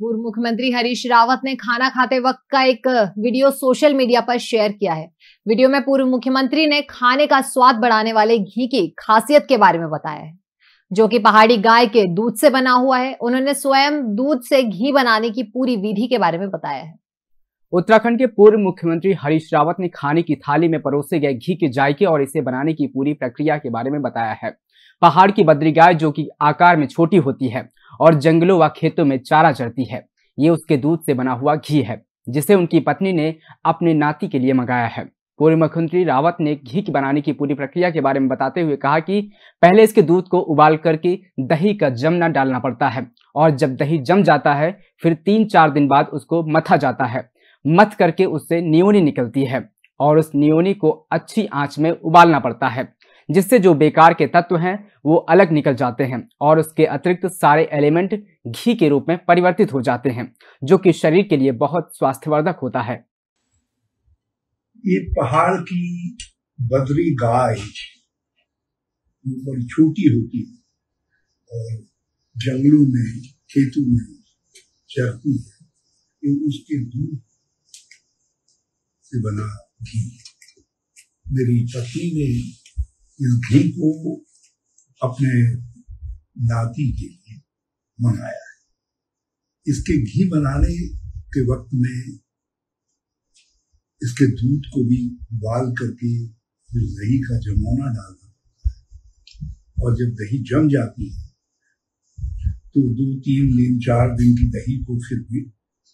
पूर्व मुख्यमंत्री हरीश रावत ने खाना खाते वक्त का एक वीडियो सोशल मीडिया पर शेयर किया है। वीडियो में पूर्व मुख्यमंत्री ने खाने का स्वाद बढ़ाने वाले घी की खासियत के बारे में बताया है, जो कि पहाड़ी गाय के दूध से बना हुआ है। उन्होंने स्वयं दूध से घी बनाने की पूरी विधि के बारे में बताया है। उत्तराखंड के पूर्व मुख्यमंत्री हरीश रावत ने खाने की थाली में परोसे गए घी के जायके और इसे बनाने की पूरी प्रक्रिया के बारे में बताया है। पहाड़ की बद्री गाय जो कि आकार में छोटी होती है और जंगलों व खेतों में चारा चढ़ती है, ये उसके दूध से बना हुआ घी है, जिसे उनकी पत्नी ने अपने नाती के लिए मंगाया है। पूर्व मुख्यमंत्री रावत ने घी की बनाने की पूरी प्रक्रिया के बारे में बताते हुए कहा कि पहले इसके दूध को उबाल करके दही का जमना डालना पड़ता है और जब दही जम जाता है, फिर तीन चार दिन बाद उसको मथा जाता है। मथ करके उससे नियोनी निकलती है और उस नियोनी को अच्छी आँच में उबालना पड़ता है, जिससे जो बेकार के तत्व हैं, वो अलग निकल जाते हैं और उसके अतिरिक्त सारे एलिमेंट घी के रूप में परिवर्तित हो जाते हैं, जो कि शरीर के लिए बहुत स्वास्थ्यवर्धक होता है। ये पहाड़ की बदरी गाय बड़ी छोटी होती है और जंगलों में, खेतों में चरती है उसके दूध से बना घी। मेरी पत्नी ने इस घी को अपने नाती के लिए मंगाया है। इसके घी बनाने के वक्त में इसके दूध को भी उबाल करके फिर दही का जमौना डालना और जब दही जम जाती है तो दो, तीन दिन चार दिन की दही को फिर भी,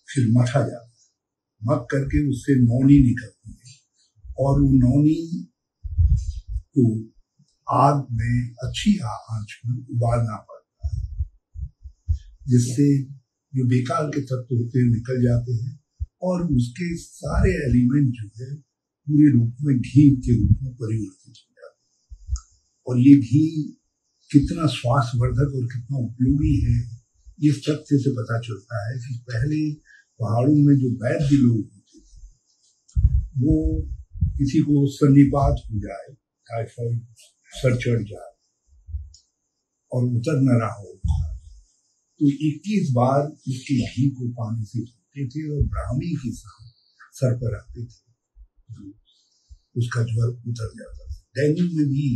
फिर मथा जाता मत करके उससे नौनी निकलती है। और वो नौनी को आग में अच्छी आँच में उबालना पड़ता है, जिससे जो बेकार के तत्व होते हैं, निकल जाते हैं, और उसके सारे एलिमेंट जो है, पूरे रूप में घी के रूप में परिवर्तित हो जाते हैं। और ये घी कितना स्वास्थ्यवर्धक और कितना उपयोगी है, ये तथ्य से पता चलता है कि पहले पहाड़ों में जो वैद्य लोग होते थे, वो किसी को सन्निपात हो जाए टाइफाइड सर चढ़ जाए और उतर न रहा हो तो 21 बार उसके घी को पानी से धोते थे और ब्राह्मी के साथ सर पर रखते थे। तो उसका ज्वर उतर जाता था। डेंगू में भी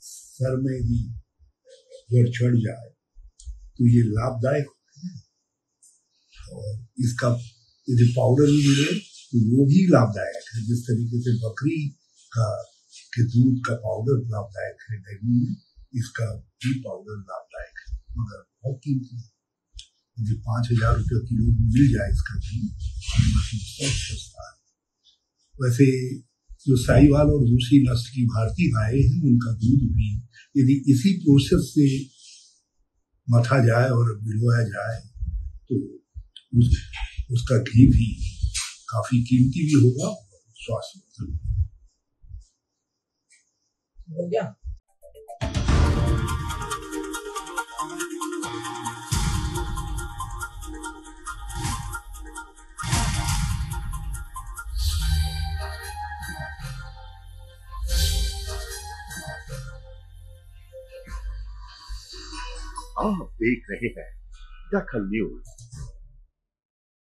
सर में भी ज्वर चढ़ जाए तो ये लाभदायक इसका यदि पाउडर भी मिले तो वो भी लाभदायक है। जिस तरीके से बकरी का, कि दूध का पाउडर लाभदायक है डेंगू में इसका भी पाउडर लाभदायक है। मगर बहुत कीमती है। यदि पाँच हज़ार रुपये किलो मिल जाए इसका घी बहुत सस्ता है। वैसे जो साहिवाल और दूसरी नस्ल की भारतीय गायें हैं, उनका दूध भी यदि इसी प्रोसेस से मथा जाए और बिलवाया जाए तो उसका घी भी काफ़ी कीमती भी होगा स्वास्थ्य हो आप देख रहे हैं दखल न्यूज़।